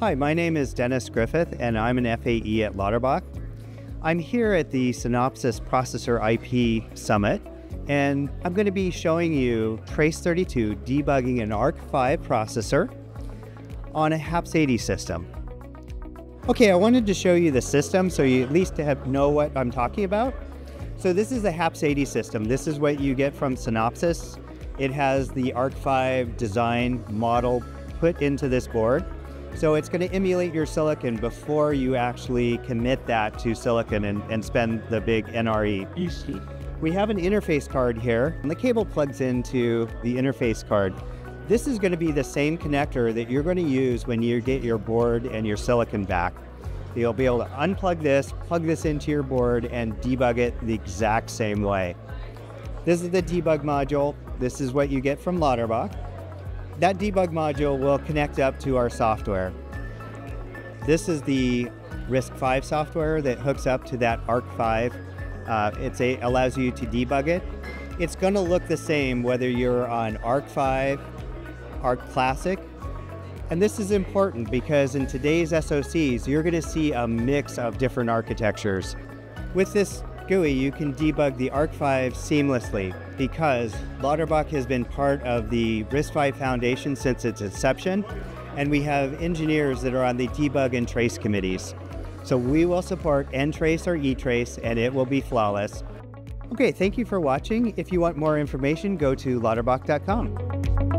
Hi, my name is Dennis Griffith, and I'm an FAE at Lauterbach. I'm here at the Synopsys Processor IP Summit, and I'm going to be showing you Trace32 debugging an ARC-V processor on a HAPS 80 system. Okay, I wanted to show you the system so you at least have, know what I'm talking about. So this is the HAPS 80 system. This is what you get from Synopsys. It has the ARC-V design model put into this board. So it's going to emulate your silicon before you actually commit that to silicon and, and spend the big NRE. We have an interface card here, and the cable plugs into the interface card. This is going to be the same connector that you're going to use when you get your board and your silicon back. You'll be able to unplug this, plug this into your board, and debug it the exact same way. This is the debug module. This is what you get from Lauterbach. That debug module will connect up to our software. This is the RISC-V software that hooks up to that ARC-V. Uh, it allows you to debug it. It's going to look the same whether you're on ARC-V, ARC Classic, and this is important because in today's SoCs, you're going to see a mix of different architectures. With this GUI, you can debug the ARC-V seamlessly because Lauterbach has been part of the RISC-V Foundation since its inception, and we have engineers that are on the debug and trace committees. So we will support ntrace or etrace, and it will be flawless. Okay, thank you for watching. If you want more information, go to lauterbach.com.